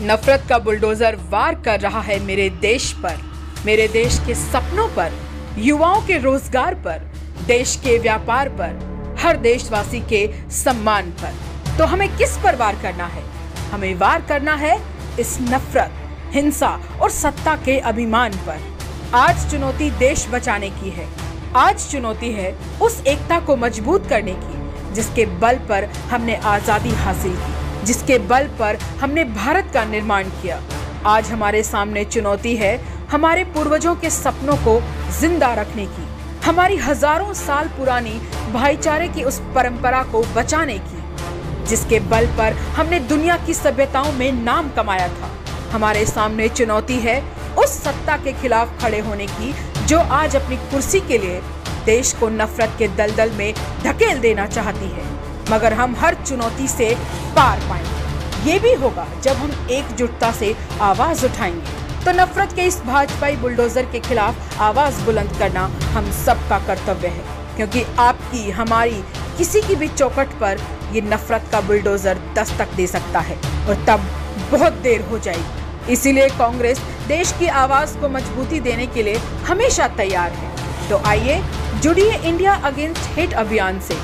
नफरत का बुलडोजर वार कर रहा है मेरे देश पर। मेरे देश के सपनों पर, युवाओं के रोज़गार पर, देश के व्यापार पर, हर देशवासी के सम्मान पर। तो हमें किस पर वार करना है? हमें वार करना है इस नफरत, हिंसा और सत्ता के अभिमान पर। आज चुनौती देश बचाने की है। आज चुनौती है उस एकता को मज़बूत करने की, जिसके बल पर हमने आज़ादी हासिल की। जिसके बल पर हमने भारत का निर्माण किया। आज हमारे सामने चुनौती है हमारे पूर्वजों के सपनों को ज़िंदा रखने की, हमारी हज़ारों साल पुरानी भाईचारे की उस परंपरा को बचाने की, जिसके बल पर हमने दुनिया की सभ्यताओं में नाम कमाया था। हमारे सामने चुनौती है उस सत्ता के खिलाफ खड़े होने की, जो आज अपनी कुर्सी के लिए देश को नफरत के दलदल में धकेल देना चाहती है। मगर हम हर चुनौती से पार पाएँगे। ये भी होगा जब हम एकजुटता से आवाज़ उठाएँगे। तो नफरत के इस भाजपाई बुलडोजर के खिलाफ आवाज़ बुलंद करना हम सबका कर्तव्य है, क्योंकि आपकी, हमारी, किसी की भी चौकट पर ये नफरत का बुलडोजर दस्तक दे सकता है, और तब बहुत देर हो जाएगी। इसीलिए कांग्रेस देश की आवाज़ को मजबूती देने के लिए हमेशा तैयार है। तो आइए जुड़िए इंडिया अगेंस्ट हेट अभियान से।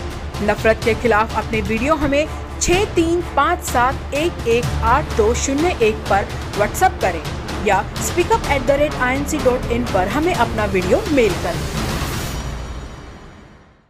नफरत के खिलाफ अपने वीडियो हमें छः तीन पाँच सात एक एक आठ दो शून्य एक पर व्हाट्सएप करें या speakup at the rate I N C dot in पर हमें अपना वीडियो मेल करें।